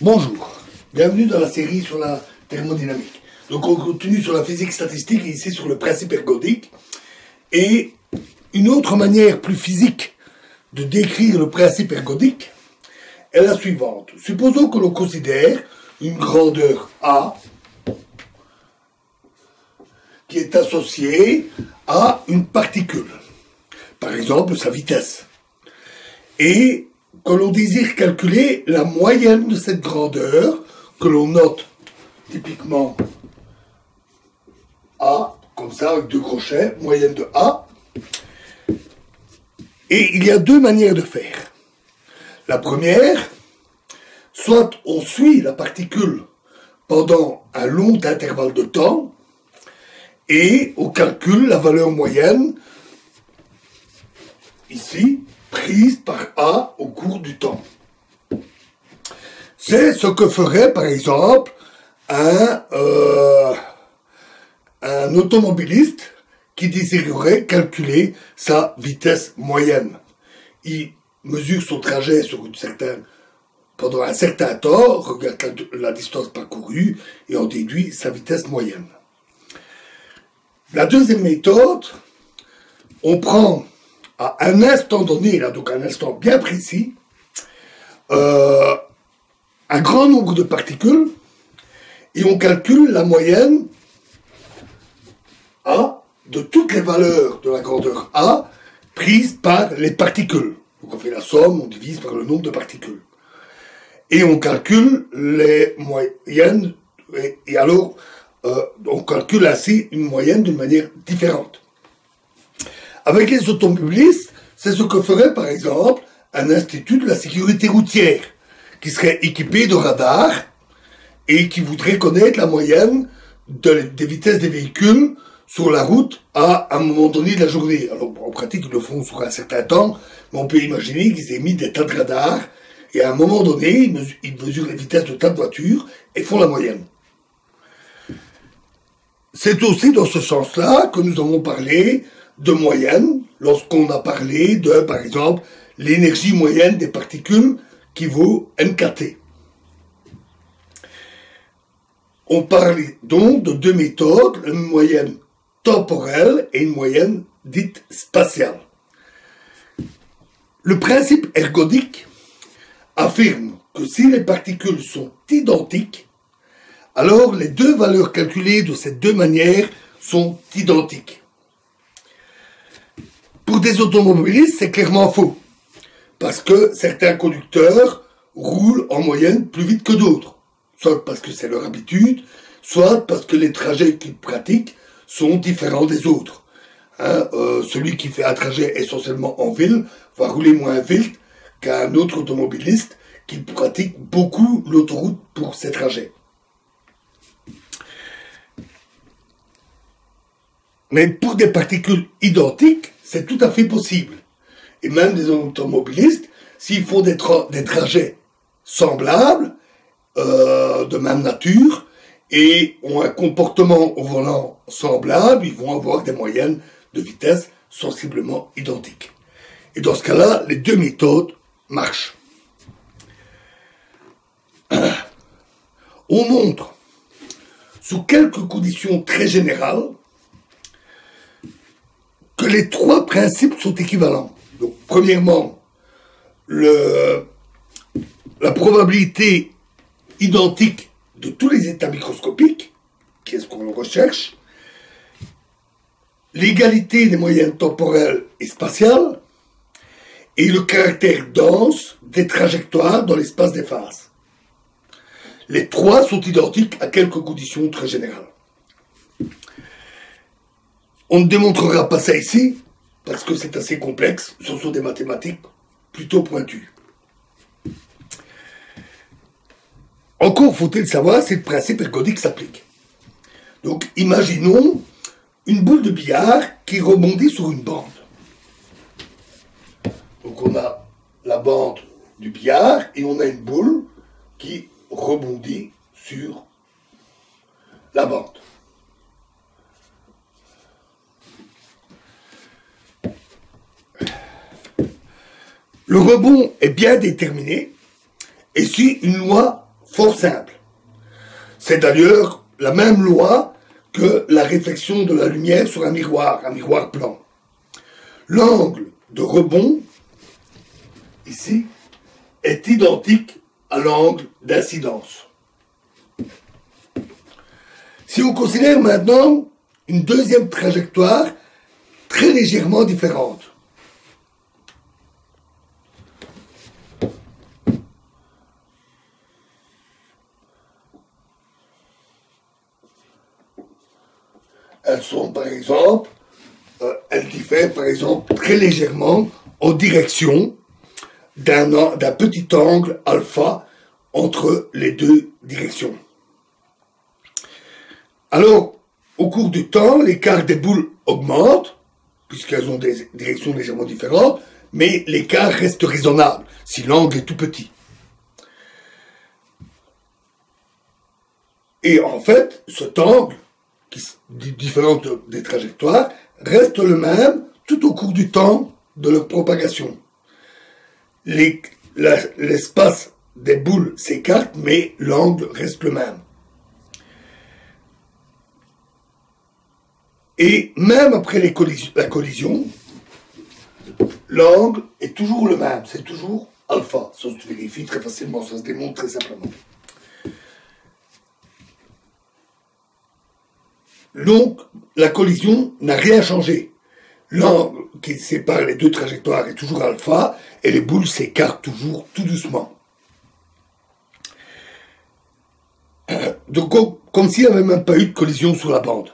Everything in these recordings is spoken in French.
Bonjour, bienvenue dans la série sur la thermodynamique. Donc on continue sur la physique statistique et ici sur le principe ergodique. Et une autre manière plus physique de décrire le principe ergodique est la suivante. Supposons que l'on considère une grandeur A qui est associée à une particule, par exemple sa vitesse. Et que l'on désire calculer la moyenne de cette grandeur, que l'on note typiquement A, comme ça, avec deux crochets, moyenne de A. Et il y a deux manières de faire. La première, soit on suit la particule pendant un long intervalle de temps, et on calcule la valeur moyenne, ici, prise par A au cours du temps. C'est ce que ferait par exemple un, euh, un automobiliste qui désirerait calculer sa vitesse moyenne. Il mesure son trajet sur une certaine, pendant un certain temps, regarde la distance parcourue et en déduit sa vitesse moyenne. La deuxième méthode, on prend à un instant donné, là, donc un instant bien précis, euh, un grand nombre de particules et on calcule la moyenne A de toutes les valeurs de la grandeur A prises par les particules. Donc on fait la somme, on divise par le nombre de particules. Et on calcule les moyennes, et, alors euh, on calcule ainsi une moyenne d'une manière différente. Avec les automobilistes, c'est ce que ferait par exemple un institut de la sécurité routière, qui serait équipé de radars et qui voudrait connaître la moyenne des vitesses des véhicules sur la route à un moment donné de la journée. Alors en pratique, ils le font sur un certain temps, mais on peut imaginer qu'ils aient mis des tas de radars et à un moment donné, ils mesurent, les vitesses de tas de voitures et font la moyenne. C'est aussi dans ce sens-là que nous avons parlé de moyenne lorsqu'on a parlé de, par exemple, l'énergie moyenne des particules qui vaut NKT. On parle donc de deux méthodes, une moyenne temporelle et une moyenne dite spatiale. Le principe ergodique affirme que si les particules sont identiques, alors les deux valeurs calculées de ces deux manières sont identiques. Pour des automobilistes, c'est clairement faux. Parce que certains conducteurs roulent en moyenne plus vite que d'autres. Soit parce que c'est leur habitude, soit parce que les trajets qu'ils pratiquent sont différents des autres. Hein, euh, celui qui fait un trajet essentiellement en ville va rouler moins vite qu'un autre automobiliste qui pratique beaucoup l'autoroute pour ses trajets. Mais pour des particules identiques, c'est tout à fait possible. Et même des automobilistes, s'ils font des, trajets semblables, euh, de même nature, et ont un comportement au volant semblable, ils vont avoir des moyennes de vitesse sensiblement identiques. Et dans ce cas-là, les deux méthodes marchent. On montre, sous quelques conditions très générales, que les trois principes sont équivalents. Donc, premièrement, la probabilité identique de tous les états microscopiques, qui est ce qu'on recherche, l'égalité des moyennes temporelles et spatiales, et le caractère dense des trajectoires dans l'espace des phases. Les trois sont identiques à quelques conditions très générales. On ne démontrera pas ça ici, parce que c'est assez complexe, ce sont des mathématiques plutôt pointues. Encore faut-il savoir si le principe ergodique s'applique. Donc imaginons une boule de billard qui rebondit sur une bande. Donc on a la bande du billard et on a une boule qui rebondit sur la bande. Le rebond est bien déterminé et suit une loi fort simple. C'est d'ailleurs la même loi que la réflexion de la lumière sur un miroir, un miroir blanc. L'angle de rebond, ici, est identique à l'angle d'incidence. Si on considère maintenant une deuxième trajectoire très légèrement différente, elles sont par exemple, euh, elles diffèrent par exemple très légèrement en direction d'un petit angle alpha entre les deux directions. Alors, au cours du temps, l'écart des boules augmente, puisqu'elles ont des directions légèrement différentes, mais l'écart reste raisonnable si l'angle est tout petit. Et en fait, cet angle différentes des trajectoires, restent le même tout au cours du temps de leur propagation. L'espace des boules s'écarte, mais l'angle reste le même. Et même après la collision, l'angle est toujours le même, c'est toujours alpha. Ça se vérifie très facilement, ça se démontre très simplement. Donc, la collision n'a rien changé. L'angle qui sépare les deux trajectoires est toujours alpha et les boules s'écartent toujours tout doucement. Euh, donc, comme s'il n'y avait même pas eu de collision sur la bande.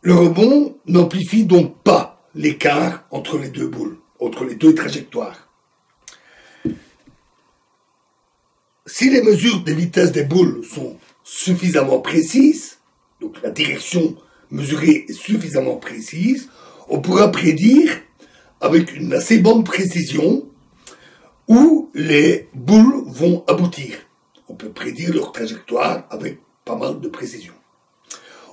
Le rebond n'amplifie donc pas l'écart entre les deux boules, entre les deux trajectoires. Si les mesures des vitesses des boules sont suffisamment précises, donc la direction mesurée est suffisamment précise, on pourra prédire avec une assez bonne précision où les boules vont aboutir. On peut prédire leur trajectoire avec pas mal de précision.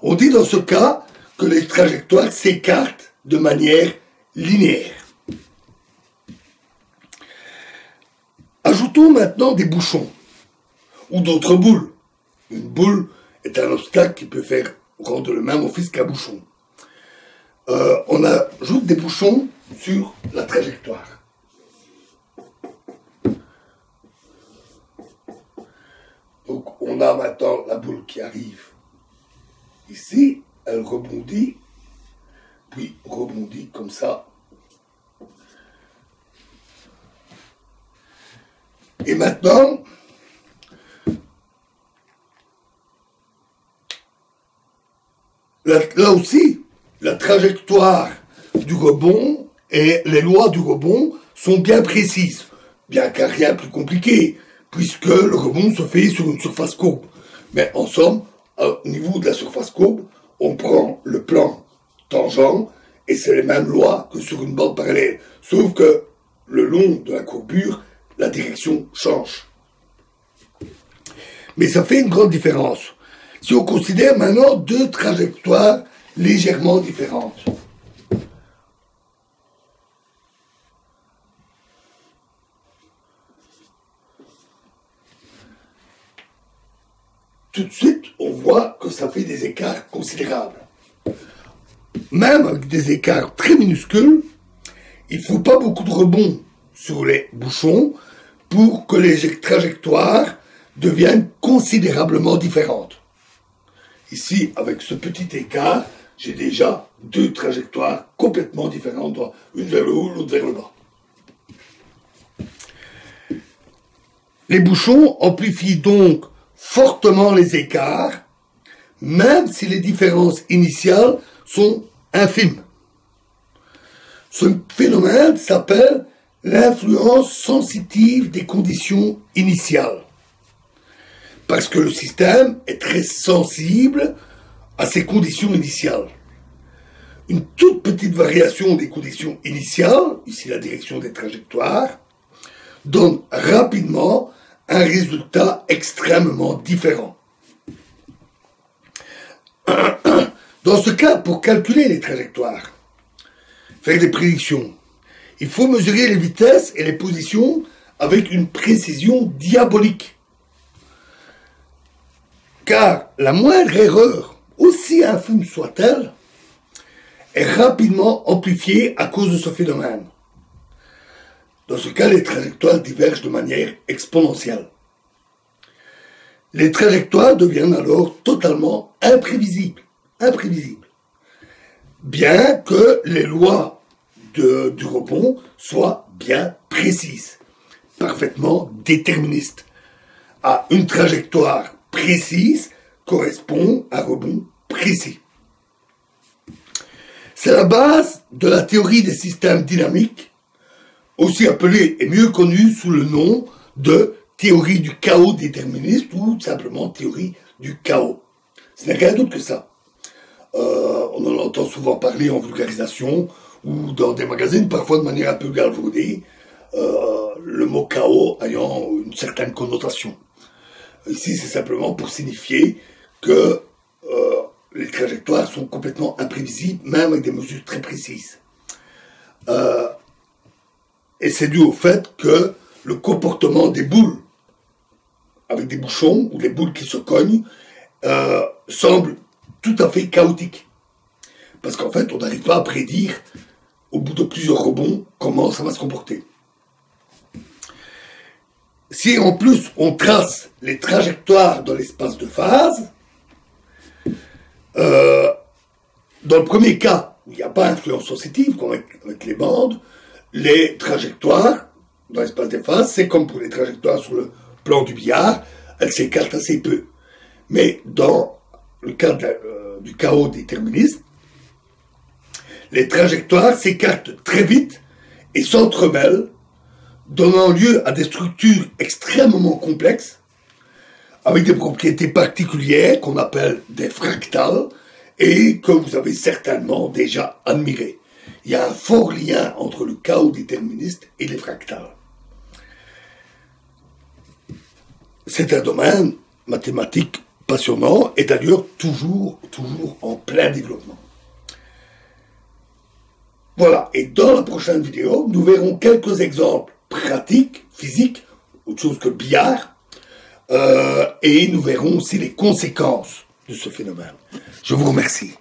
On dit dans ce cas que les trajectoires s'écartent de manière linéaire. Ajoutons maintenant des bouchons ou d'autres boules. Une boule est un obstacle qui peut faire rendre le même office qu'un bouchon. Euh, on ajoute des bouchons sur la trajectoire. Donc on a maintenant la boule qui arrive ici, elle rebondit, puis rebondit comme ça. Et maintenant, là, aussi, la trajectoire du rebond et les lois du rebond sont bien précises, bien qu'à rien plus compliqué, puisque le rebond se fait sur une surface courbe. Mais en somme, au niveau de la surface courbe, on prend le plan tangent et c'est les mêmes lois que sur une bande parallèle. Sauf que le long de la courbure, la direction change. Mais ça fait une grande différence si on considère maintenant deux trajectoires légèrement différentes. Tout de suite, on voit que ça fait des écarts considérables. Même avec des écarts très minuscules, il ne faut pas beaucoup de rebond sur les bouchons pour que les trajectoires deviennent considérablement différentes. Ici, avec ce petit écart, j'ai déjà deux trajectoires complètement différentes, une vers le haut, l'autre vers le bas. Les bouchons amplifient donc fortement les écarts, même si les différences initiales sont infimes. Ce phénomène s'appelle l'influence sensitive des conditions initiales parce que le système est très sensible à ses conditions initiales. Une toute petite variation des conditions initiales, ici la direction des trajectoires, donne rapidement un résultat extrêmement différent. Dans ce cas, pour calculer les trajectoires, faire des prédictions, il faut mesurer les vitesses et les positions avec une précision diabolique. Car la moindre erreur, aussi infime soit-elle, est rapidement amplifiée à cause de ce phénomène. Dans ce cas, les trajectoires divergent de manière exponentielle. Les trajectoires deviennent alors totalement imprévisibles. Imprévisibles. Bien que les lois du rebond soient bien précises, parfaitement déterministes. À une trajectoire précise correspond un rebond précis. C'est la base de la théorie des systèmes dynamiques, aussi appelée et mieux connue sous le nom de théorie du chaos déterministe ou simplement théorie du chaos. Ce n'est rien d'autre que ça. Euh, on en entend souvent parler en vulgarisation ou dans des magazines, parfois de manière un peu galvaudée, euh, le mot chaos ayant une certaine connotation. Ici, c'est simplement pour signifier que euh, les trajectoires sont complètement imprévisibles, même avec des mesures très précises. Euh, et c'est dû au fait que le comportement des boules, avec des bouchons ou des boules qui se cognent, euh, semble tout à fait chaotique. Parce qu'en fait, on n'arrive pas à prédire, au bout de plusieurs rebonds, comment ça va se comporter. Si en plus on trace les trajectoires dans l'espace de phase, euh, dans le premier cas, où il n'y a pas d'influence sensitive, comme avec, les bandes, les trajectoires dans l'espace des phases, c'est comme pour les trajectoires sur le plan du billard, elles s'écartent assez peu. Mais dans le cas euh, du chaos déterministe, les trajectoires s'écartent très vite et s'entremêlent, donnant lieu à des structures extrêmement complexes avec des propriétés particulières qu'on appelle des fractales et que vous avez certainement déjà admirées. Il y a un fort lien entre le chaos déterministe et les fractales. C'est un domaine mathématique passionnant et d'ailleurs toujours, toujours en plein développement. Voilà, et dans la prochaine vidéo, nous verrons quelques exemples pratiques, physiques, autre chose que billard, euh, et nous verrons aussi les conséquences de ce phénomène. Je vous remercie.